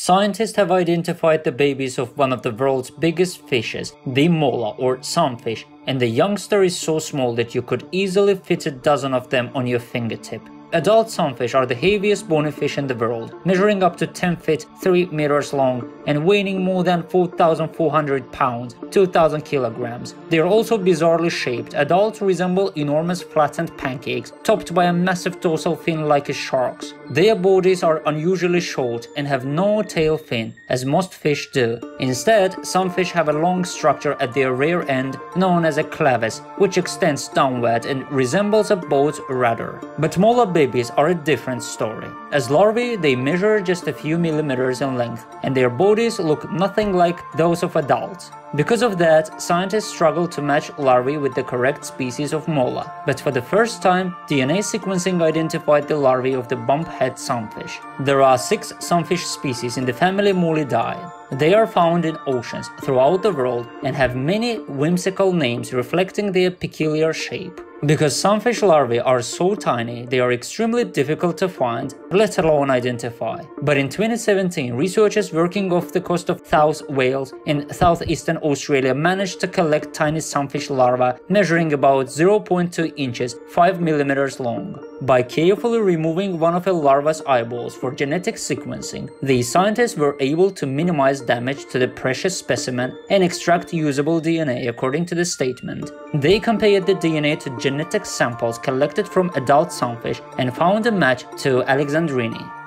Scientists have identified the babies of one of the world's biggest fishes, the mola or sunfish, and the youngster is so small that you could easily fit a dozen of them on your fingertip. Adult sunfish are the heaviest bony fish in the world, measuring up to 10 feet 3 meters long and weighing more than 4,400 pounds 2,000 kilograms. They are also bizarrely shaped. Adults resemble enormous flattened pancakes, topped by a massive dorsal fin like a shark's. Their bodies are unusually short and have no tail fin, as most fish do. Instead, some fish have a long structure at their rear end known as a clavus, which extends downward and resembles a boat's rudder. But mola babies are a different story. As larvae, they measure just a few millimeters in length, and their bodies look nothing like those of adults. Because of that, scientists struggle to match larvae with the correct species of mola, but for the first time, DNA sequencing identified the larvae of the bumphead sunfish. There are six sunfish species in the family Molidae. They are found in oceans throughout the world and have many whimsical names reflecting their peculiar shape. Because sunfish larvae are so tiny, they are extremely difficult to find, let alone identify. But in 2017, researchers working off the coast of South Wales in southeastern Australia managed to collect tiny sunfish larvae measuring about 0.2 inches 5 millimeters long. By carefully removing one of a larva's eyeballs for genetic sequencing, the scientists were able to minimize damage to the precious specimen and extract usable DNA according to the statement. They compared the DNA to genetic samples collected from adult sunfish and found a match to Alexandrini.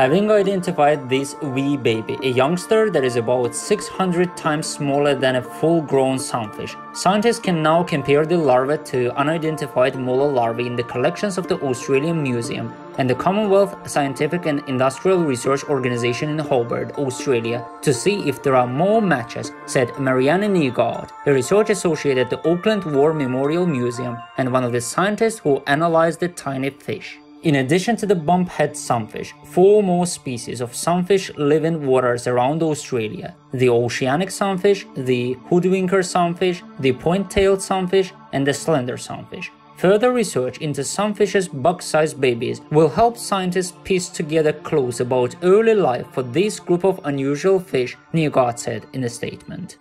Having identified this wee baby, a youngster that is about 600 times smaller than a full-grown sunfish, scientists can now compare the larva to unidentified mola larvae in the collections of the Australian Museum and the Commonwealth Scientific and Industrial Research Organisation in Hobart, Australia, to see if there are more matches, said Marianne Nyegaard, a research associate at the Auckland War Memorial Museum and one of the scientists who analyzed the tiny fish. In addition to the bumphead sunfish, four more species of sunfish live in waters around Australia. The oceanic sunfish, the hoodwinker sunfish, the point-tailed sunfish, and the slender sunfish. Further research into sunfish's bug-sized babies will help scientists piece together clues about early life for this group of unusual fish, Nyegaard said in a statement.